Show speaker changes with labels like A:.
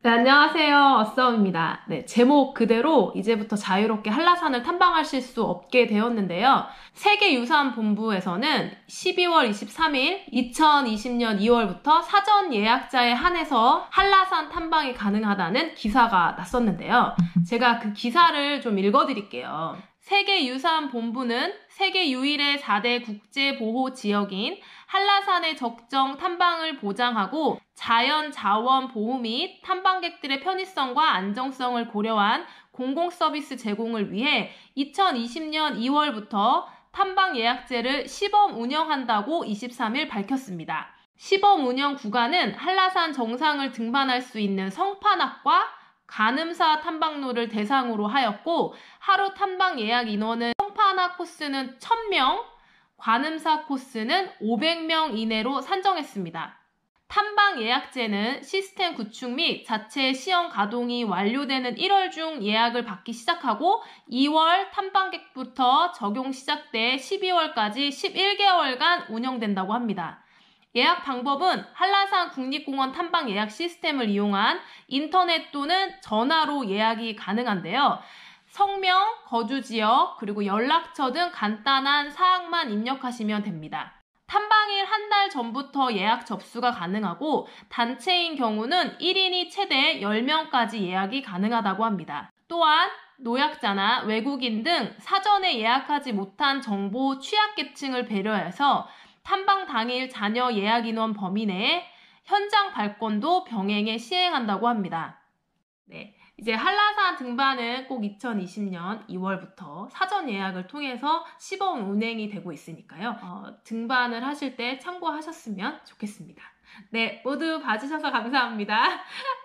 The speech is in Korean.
A: 네, 안녕하세요. 어썸입니다. 네, 제목 그대로 이제부터 자유롭게 한라산을 탐방하실 수 없게 되었는데요. 세계유산본부에서는 12월 23일 2020년 2월부터 사전 예약자에 한해서 한라산 탐방이 가능하다는 기사가 났었는데요. 제가 그 기사를 좀 읽어드릴게요. 세계유산본부는 세계 유일의 4대 국제보호지역인 한라산의 적정 탐방을 보장하고 자연 자원 보호 및 탐방객들의 편의성과 안정성을 고려한 공공 서비스 제공을 위해 2020년 2월부터 탐방 예약제를 시범 운영한다고 23일 밝혔습니다. 시범 운영 구간은 한라산 정상을 등반할 수 있는 성판악과 가늠사 탐방로를 대상으로 하였고 하루 탐방 예약 인원은 성판악 코스는 1000명, 관음사 코스는 500명 이내로 산정했습니다. 탐방 예약제는 시스템 구축 및 자체 시험 가동이 완료되는 1월 중 예약을 받기 시작하고 2월 탐방객부터 적용 시작돼 12월까지 11개월간 운영된다고 합니다. 예약 방법은 한라산 국립공원 탐방 예약 시스템을 이용한 인터넷 또는 전화로 예약이 가능한데요. 성명, 거주 지역, 그리고 연락처 등 간단한 사항만 입력하시면 됩니다. 탐방일 한 달 전부터 예약 접수가 가능하고 단체인 경우는 1인이 최대 10명까지 예약이 가능하다고 합니다. 또한 노약자나 외국인 등 사전에 예약하지 못한 정보 취약계층을 배려해서 탐방 당일 자녀 예약 인원 범위 내에 현장 발권도 병행해 시행한다고 합니다. 네. 이제 한라산 등반은 꼭 2020년 2월부터 사전 예약을 통해서 시범 운행이 되고 있으니까요. 어, 등반을 하실 때 참고하셨으면 좋겠습니다. 네, 모두 봐주셔서 감사합니다.